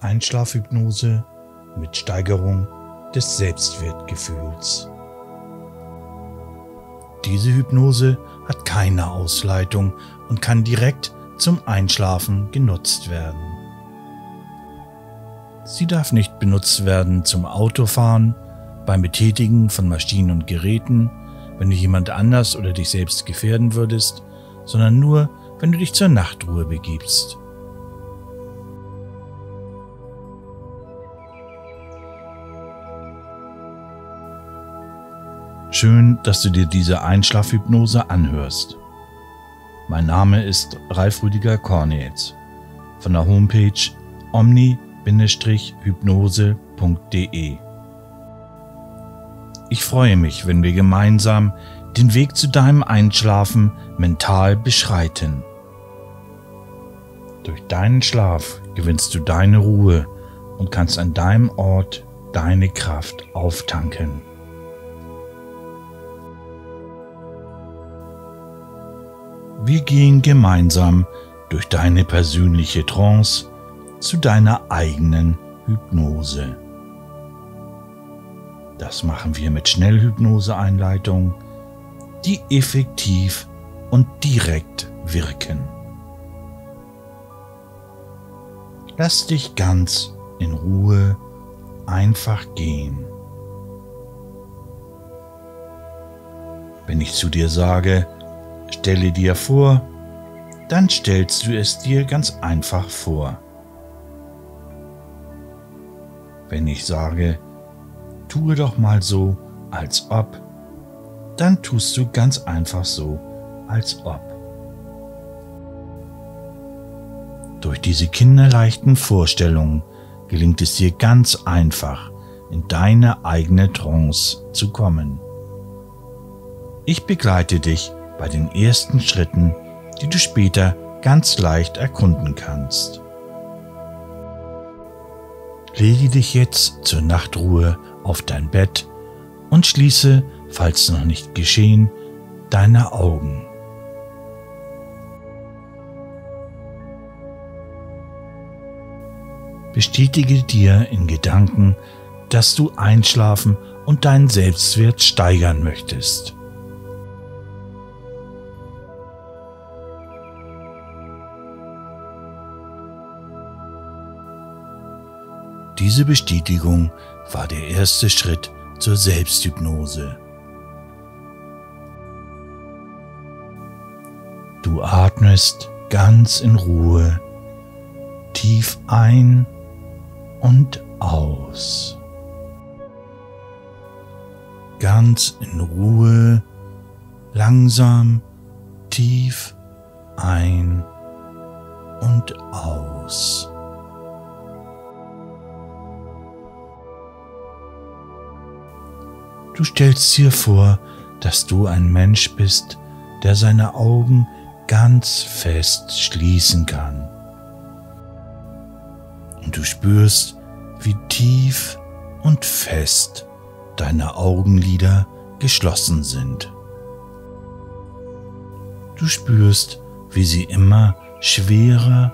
Einschlafhypnose mit Steigerung des Selbstwertgefühls. Diese Hypnose hat keine Ausleitung und kann direkt zum Einschlafen genutzt werden. Sie darf nicht benutzt werden zum Autofahren, beim Betätigen von Maschinen und Geräten, wenn du jemand anders oder dich selbst gefährden würdest, sondern nur, wenn du dich zur Nachtruhe begibst. Schön, dass du dir diese Einschlafhypnose anhörst. Mein Name ist Ralf Rüdiger Kornitz von der Homepage omni-hypnose.de. Ich freue mich, wenn wir gemeinsam den Weg zu deinem Einschlafen mental beschreiten. Durch deinen Schlaf gewinnst du deine Ruhe und kannst an deinem Ort deine Kraft auftanken. Wir gehen gemeinsam durch deine persönliche Trance zu deiner eigenen Hypnose. Das machen wir mit Schnellhypnose-Einleitungen, die effektiv und direkt wirken. Lass dich ganz in Ruhe einfach gehen. Wenn ich zu dir sage, stelle dir vor, dann stellst du es dir ganz einfach vor. Wenn ich sage, tue doch mal so, als ob, dann tust du ganz einfach so, als ob. Durch diese kinderleichten Vorstellungen gelingt es dir ganz einfach, in deine eigene Trance zu kommen. Ich begleite dich bei den ersten Schritten, die du später ganz leicht erkunden kannst. Lege dich jetzt zur Nachtruhe auf dein Bett und schließe, falls noch nicht geschehen, deine Augen. Bestätige dir in Gedanken, dass du einschlafen und deinen Selbstwert steigern möchtest. Diese Bestätigung war der erste Schritt zur Selbsthypnose. Du atmest ganz in Ruhe tief ein und aus. Ganz in Ruhe, langsam, tief ein und aus. Du stellst dir vor, dass du ein Mensch bist, der seine Augen ganz fest schließen kann. Und du spürst, wie tief und fest deine Augenlider geschlossen sind. Du spürst, wie sie immer schwerer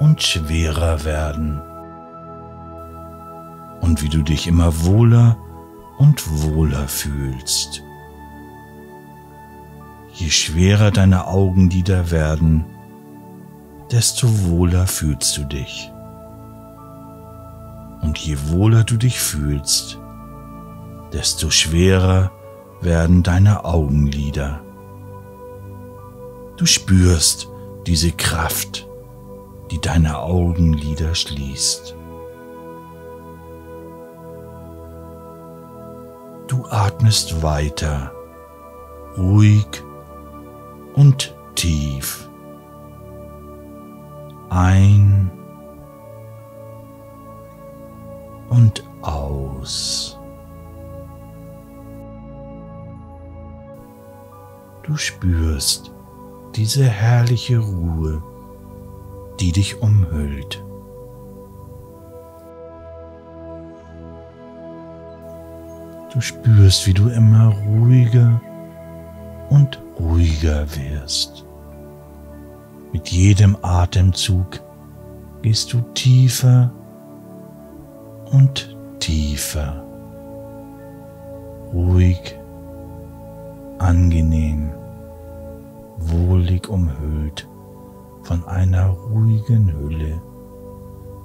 und schwerer werden. Und wie du dich immer wohler und wohler fühlst. Je schwerer deine Augenlider werden, desto wohler fühlst du dich. Und je wohler du dich fühlst, desto schwerer werden deine Augenlider. Du spürst diese Kraft, die deine Augenlider schließt. Du atmest weiter, ruhig und tief. Ein und aus. Du spürst diese herrliche Ruhe, die dich umhüllt. Du spürst, wie du immer ruhiger und ruhiger wirst. Mit jedem Atemzug gehst du tiefer und tiefer, ruhig, angenehm, wohlig umhüllt von einer ruhigen Hülle,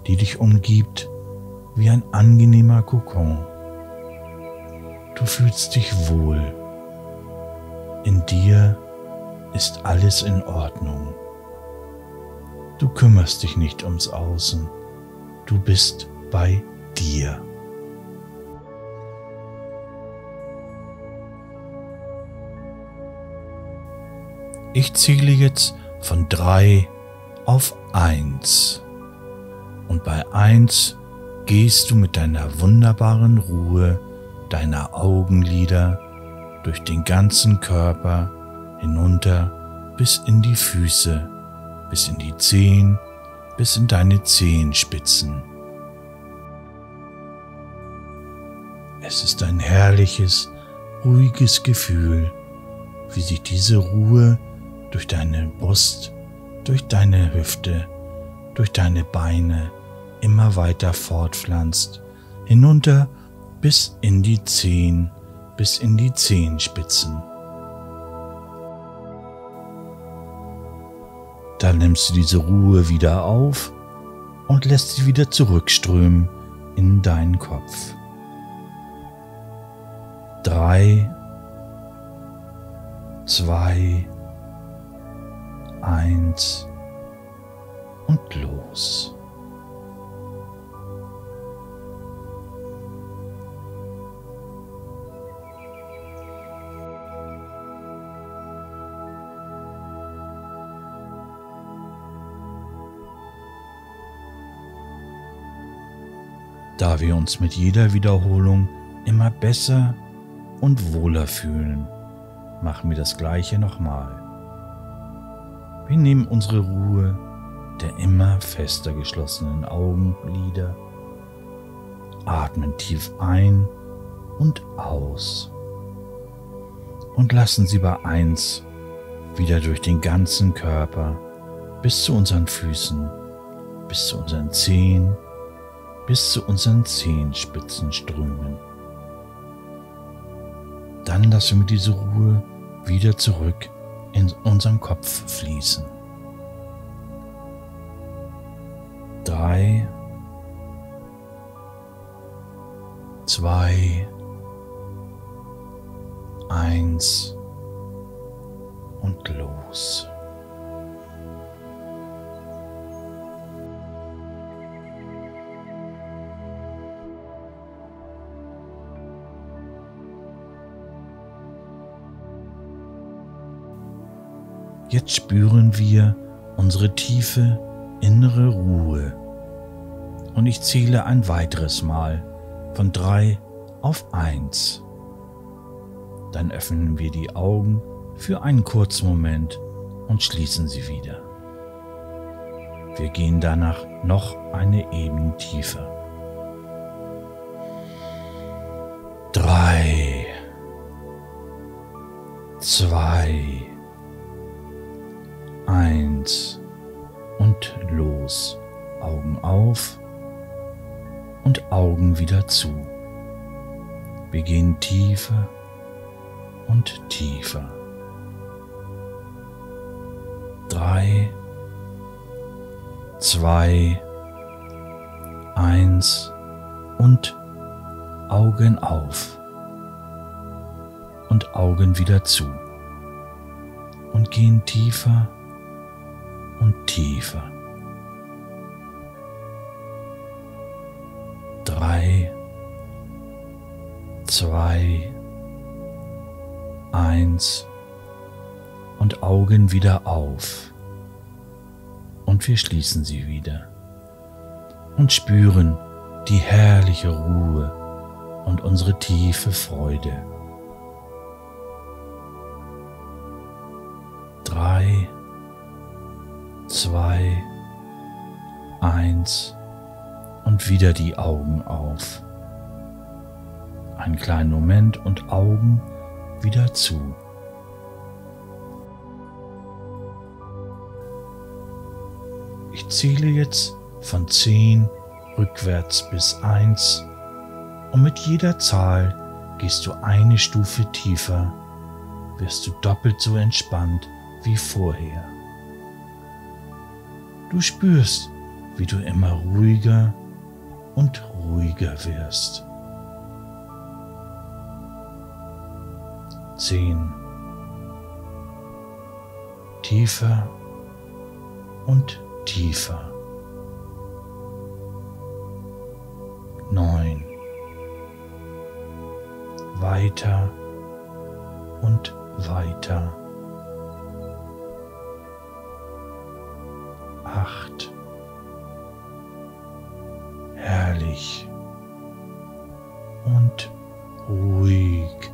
die dich umgibt wie ein angenehmer Kokon. Du fühlst dich wohl. In dir ist alles in Ordnung. Du kümmerst dich nicht ums Außen. Du bist bei dir. Ich zähle jetzt von drei auf eins. Und bei eins gehst du mit deiner wunderbaren Ruhe deiner Augenlider durch den ganzen Körper hinunter bis in die Füße, bis in die Zehen, bis in deine Zehenspitzen. Es ist ein herrliches, ruhiges Gefühl, wie sich diese Ruhe durch deine Brust, durch deine Hüfte, durch deine Beine immer weiter fortpflanzt, hinunter bis in die Zehen, bis in die Zehenspitzen. Dann nimmst du diese Ruhe wieder auf und lässt sie wieder zurückströmen in deinen Kopf. Drei, zwei, eins und los. Da wir uns mit jeder Wiederholung immer besser und wohler fühlen, machen wir das gleiche nochmal. Wir nehmen unsere Ruhe der immer fester geschlossenen Augenlider, atmen tief ein und aus und lassen sie bei eins wieder durch den ganzen Körper bis zu unseren Füßen, bis zu unseren Zehen, bis zu unseren Zehenspitzen strömen. Dann lassen wir diese Ruhe wieder zurück in unseren Kopf fließen. Drei, zwei, eins und los. Jetzt spüren wir unsere tiefe innere Ruhe. Und ich zähle ein weiteres Mal von drei auf eins. Dann öffnen wir die Augen für einen kurzen Moment und schließen sie wieder. Wir gehen danach noch eine Ebene tiefer. Drei, zwei, auf und Augen wieder zu. Wir gehen tiefer und tiefer. Drei, zwei, eins und Augen auf und Augen wieder zu und gehen tiefer und tiefer. Drei, zwei, eins und Augen wieder auf. Und wir schließen sie wieder und spüren die herrliche Ruhe und unsere tiefe Freude. Drei, zwei, eins und wieder die Augen auf. Einen kleinen Moment und Augen wieder zu. Ich zähle jetzt von 10 rückwärts bis 1 und mit jeder Zahl gehst du eine Stufe tiefer, wirst du doppelt so entspannt wie vorher. Du spürst, wie du immer ruhiger und ruhiger wirst. 10. Tiefer und tiefer. 9. Weiter und weiter. 8 innerlich und ruhig.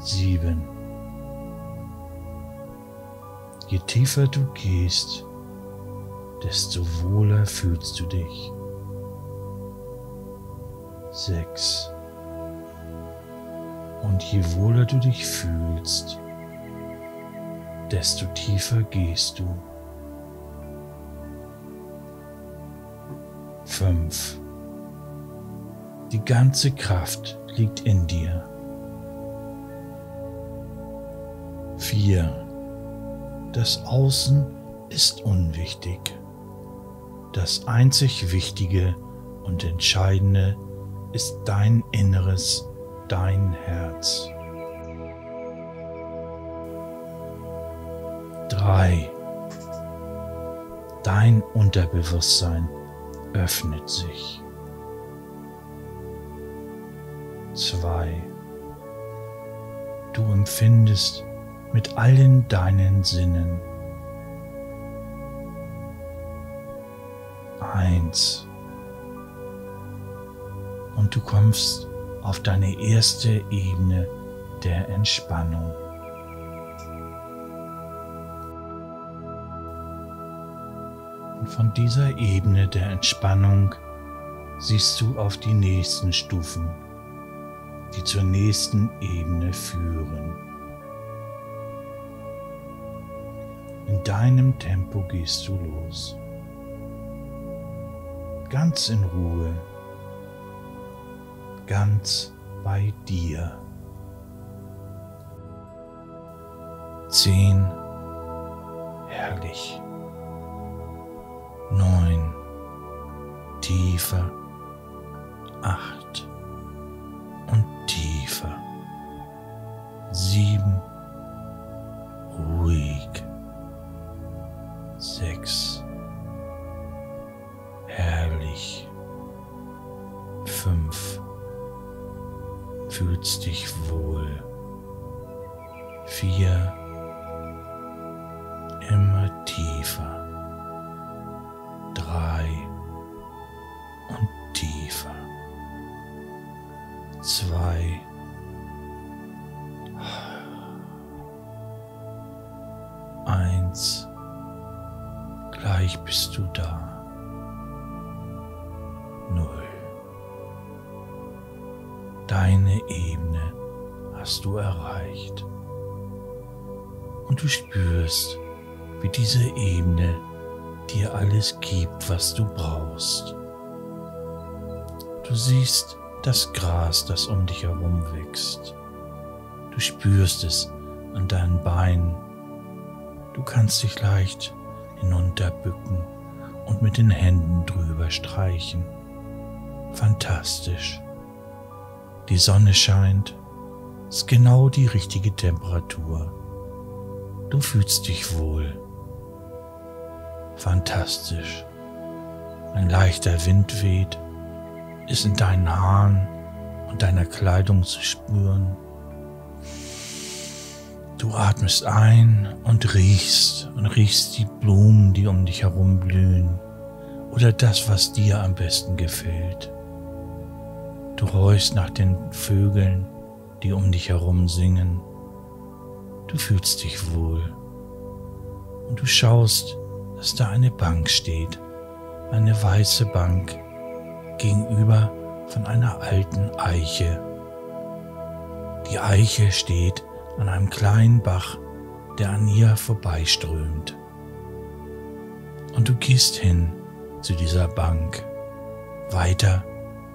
Sieben. Je tiefer du gehst, desto wohler fühlst du dich. Sechs. Und je wohler du dich fühlst, desto tiefer gehst du. Fünf. Die ganze Kraft liegt in dir. Vier. Das Außen ist unwichtig. Das einzig Wichtige und Entscheidende ist dein Inneres dein Herz. 3. Dein Unterbewusstsein öffnet sich. 2. Du empfindest mit allen deinen Sinnen. 1. Und du kommst auf deine erste Ebene der Entspannung. Und von dieser Ebene der Entspannung siehst du auf die nächsten Stufen, die zur nächsten Ebene führen. In deinem Tempo gehst du los. Ganz in Ruhe ganz bei dir. Zehn, herrlich. Neun, tiefer. Acht und tiefer. Sieben, ruhig. Sechs, herrlich. Fünf, fühlst dich wohl. Vier. Du spürst, wie diese Ebene dir alles gibt, was du brauchst. Du siehst das Gras, das um dich herum wächst. Du spürst es an deinen Beinen. Du kannst dich leicht hinunterbücken und mit den Händen drüber streichen. Fantastisch. Die Sonne scheint, ist genau die richtige Temperatur. Du fühlst dich wohl. Fantastisch. Ein leichter Wind weht, ist in deinen Haaren und deiner Kleidung zu spüren. Du atmest ein und riechst und riechst die Blumen, die um dich herum blühen oder das, was dir am besten gefällt. Du horchst nach den Vögeln, die um dich herum singen. Du fühlst dich wohl. Und du schaust, dass da eine Bank steht, eine weiße Bank gegenüber von einer alten Eiche. Die Eiche steht an einem kleinen Bach, der an ihr vorbeiströmt. Und du gehst hin zu dieser Bank, weiter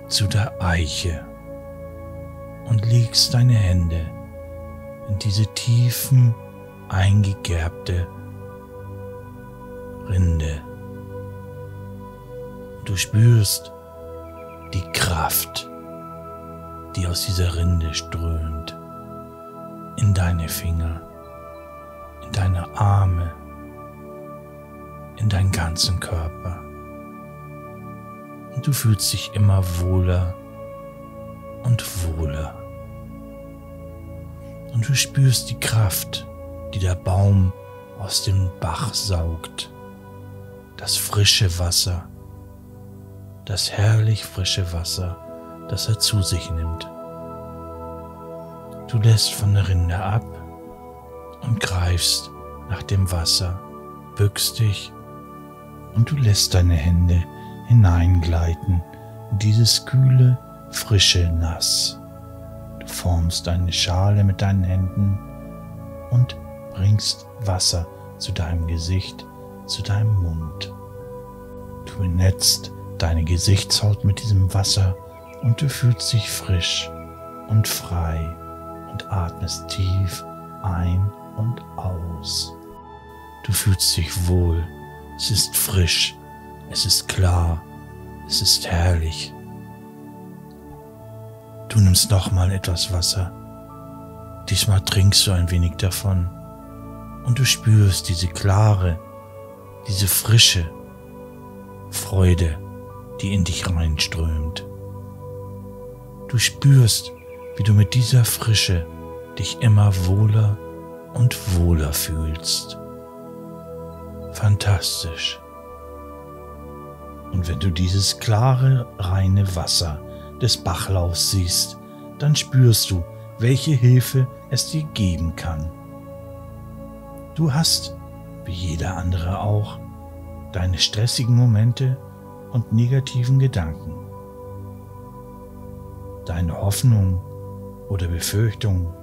zu der Eiche und legst deine Hände in diese tiefen, eingegerbte Rinde. Du spürst die Kraft, die aus dieser Rinde strömt, in deine Finger, in deine Arme, in deinen ganzen Körper. Und du fühlst dich immer wohler und wohler. Und du spürst die Kraft, die der Baum aus dem Bach saugt. Das frische Wasser, das herrlich frische Wasser, das er zu sich nimmt. Du lässt von der Rinde ab und greifst nach dem Wasser, bückst dich und du lässt deine Hände hineingleiten in dieses kühle, frische Nass. Formst eine Schale mit deinen Händen und bringst Wasser zu deinem Gesicht, zu deinem Mund. Du benetzt deine Gesichtshaut mit diesem Wasser und du fühlst dich frisch und frei und atmest tief ein und aus. Du fühlst dich wohl, es ist frisch, es ist klar, es ist herrlich. Du nimmst nochmal etwas Wasser. Diesmal trinkst du ein wenig davon und du spürst diese klare, diese frische Freude, die in dich reinströmt. Du spürst, wie du mit dieser Frische dich immer wohler und wohler fühlst. Fantastisch. Und wenn du dieses klare, reine Wasser des Bachlaufs siehst, dann spürst du, welche Hilfe es dir geben kann. Du hast, wie jeder andere auch, deine stressigen Momente und negativen Gedanken. Deine Hoffnung oder Befürchtung,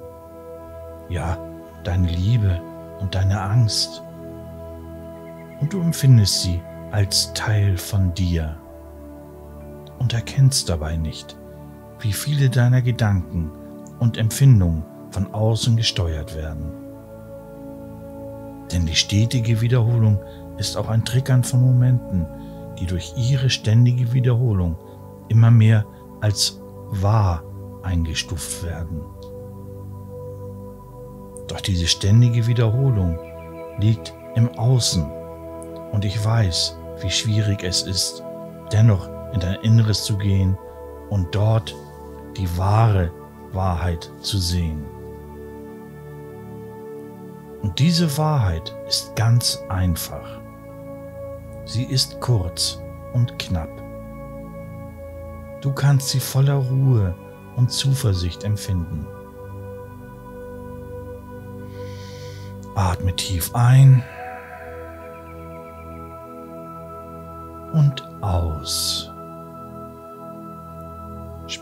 ja, deine Liebe und deine Angst. Und du empfindest sie als Teil von dir und erkennst dabei nicht, wie viele deiner Gedanken und Empfindungen von außen gesteuert werden. Denn die stetige Wiederholung ist auch ein Trickern von Momenten, die durch ihre ständige Wiederholung immer mehr als wahr eingestuft werden. Doch diese ständige Wiederholung liegt im Außen und ich weiß, wie schwierig es ist, dennoch in dein Inneres zu gehen und dort die wahre Wahrheit zu sehen. Und diese Wahrheit ist ganz einfach. Sie ist kurz und knapp. Du kannst sie voller Ruhe und Zuversicht empfinden. Atme tief ein und aus.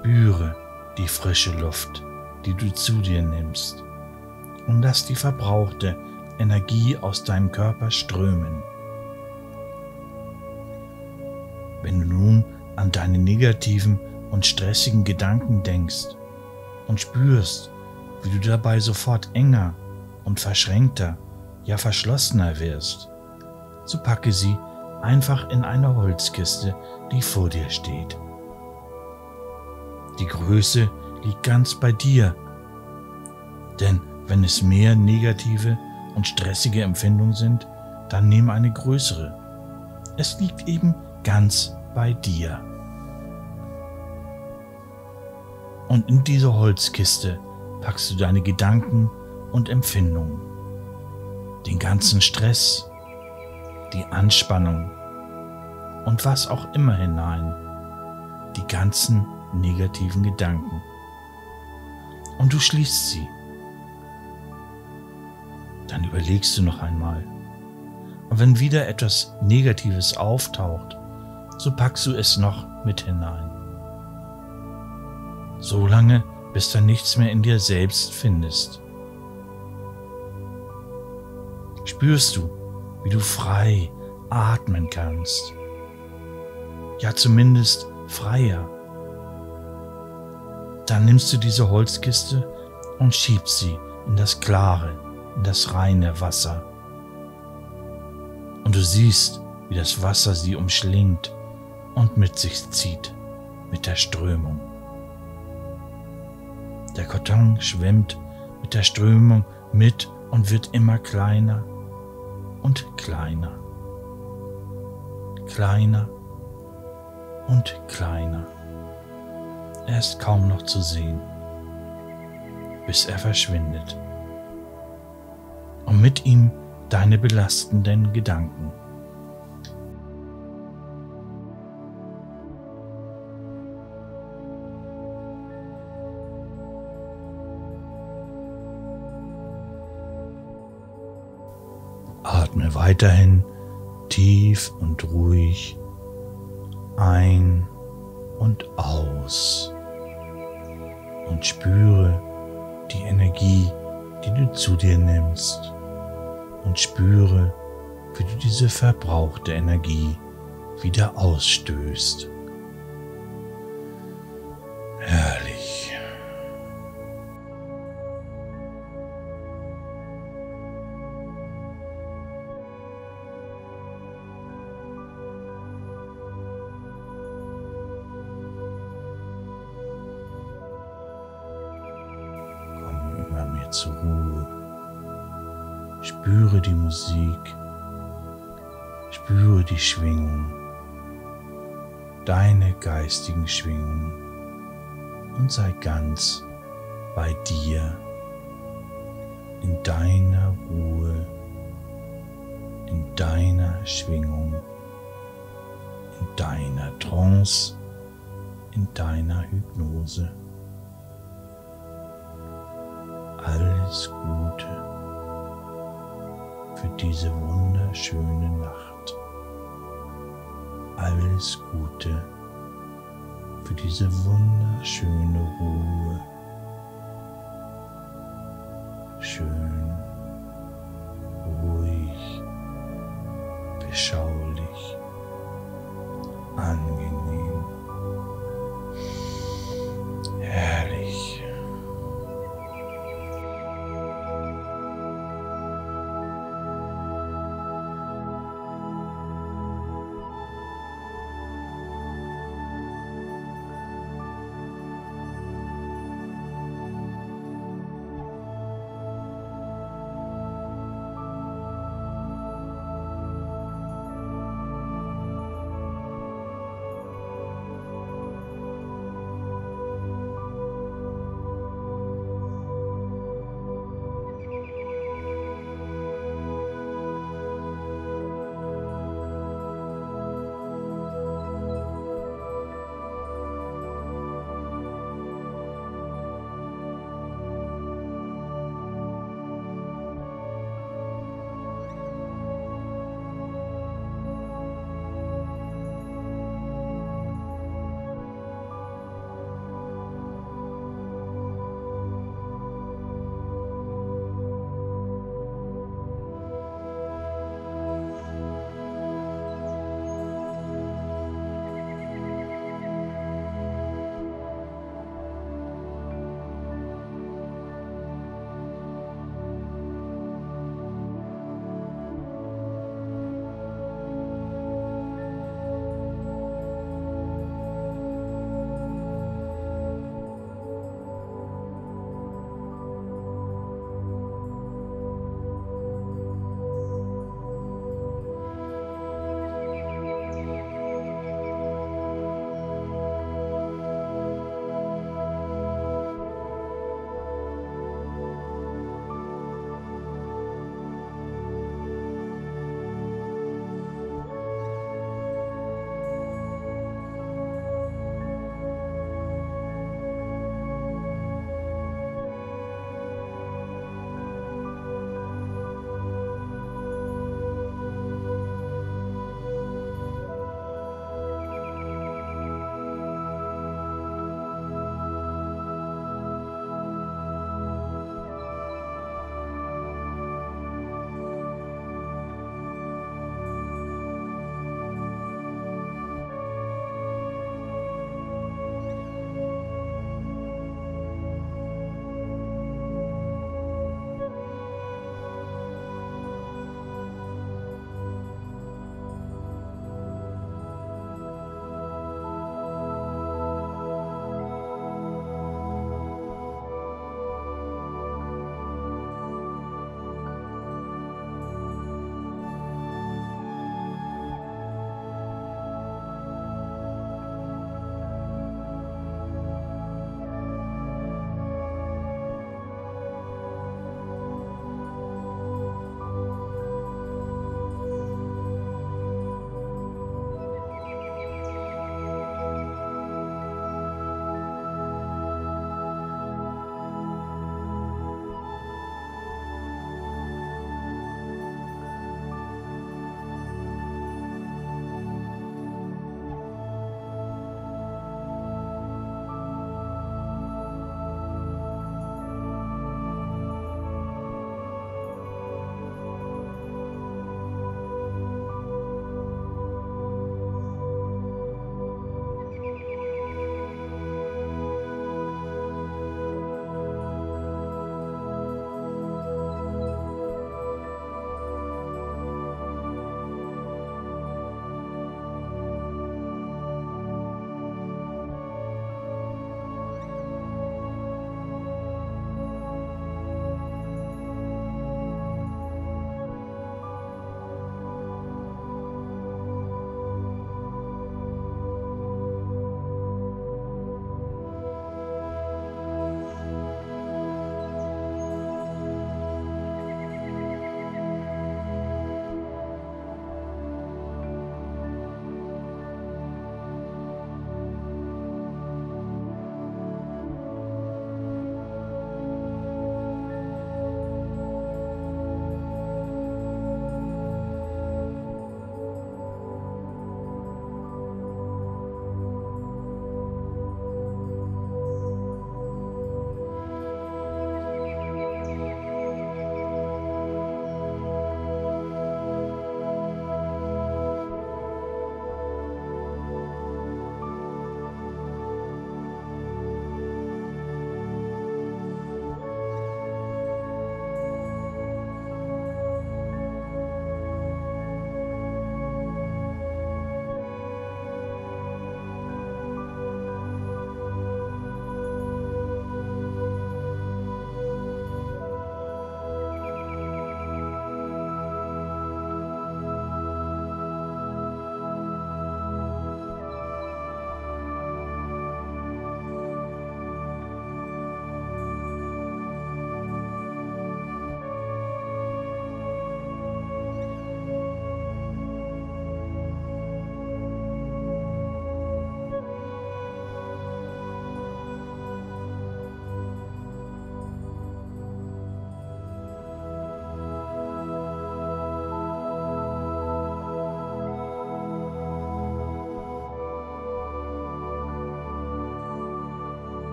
Spüre die frische Luft, die du zu dir nimmst und lass die verbrauchte Energie aus deinem Körper strömen. Wenn du nun an deine negativen und stressigen Gedanken denkst und spürst, wie du dabei sofort enger und verschränkter, ja verschlossener wirst, so packe sie einfach in eine Holzkiste, die vor dir steht. Die Größe liegt ganz bei dir, denn wenn es mehr negative und stressige Empfindungen sind, dann nimm eine größere. Es liegt eben ganz bei dir. Und in diese Holzkiste packst du deine Gedanken und Empfindungen, den ganzen Stress, die Anspannung und was auch immer hinein, die ganzen negativen Gedanken. Und du schließt sie. Dann überlegst du noch einmal. Und wenn wieder etwas Negatives auftaucht, so packst du es noch mit hinein. So lange, bis du nichts mehr in dir selbst findest. Spürst du, wie du frei atmen kannst ja zumindest freier. Dann nimmst du diese Holzkiste und schiebst sie in das klare, in das reine Wasser. Und du siehst, wie das Wasser sie umschlingt und mit sich zieht, mit der Strömung. Der Karton schwimmt mit der Strömung mit und wird immer kleiner und kleiner. Kleiner und kleiner. Er ist kaum noch zu sehen, bis er verschwindet. Und mit ihm deine belastenden Gedanken. Atme weiterhin tief und ruhig ein und aus und spüre die Energie, die du zu dir nimmst und spüre, wie du diese verbrauchte Energie wieder ausstößt. Zur Ruhe. Spüre die Musik. Spüre die Schwingung. Deine geistigen Schwingungen. Und sei ganz bei dir. In deiner Ruhe. In deiner Schwingung. In deiner Trance. In deiner Hypnose. Für diese wunderschöne Nacht. Alles Gute für diese wunderschöne Ruhe. Schön, ruhig, angenehm.